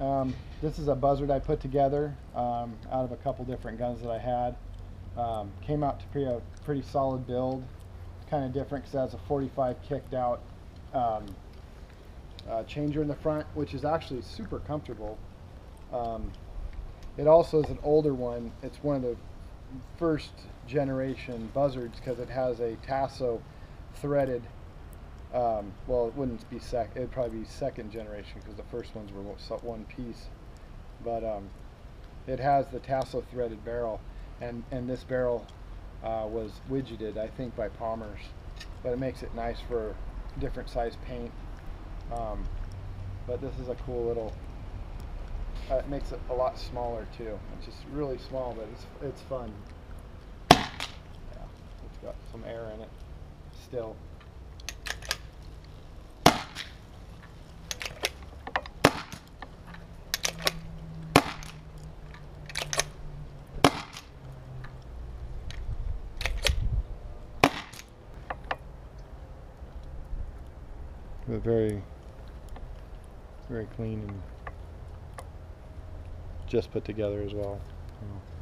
Um, this is a buzzard I put together um, out of a couple different guns that I had. Um, came out to be a pretty solid build. Kind of different because it has a 45 kicked out um, uh, changer in the front, which is actually super comfortable. Um, it also is an older one. It's one of the first generation buzzards because it has a Taso threaded. Um, well, it wouldn't be sec. It'd probably be second generation because the first ones were one piece. But um, it has the Taso threaded barrel, and and this barrel uh, was widgeted, I think, by Palmer's. But it makes it nice for different size paint. Um, but this is a cool little. Uh, it makes it a lot smaller too. It's just really small, but it's it's fun. Yeah, it's got some air in it still. But very, very clean and just put together as well. So.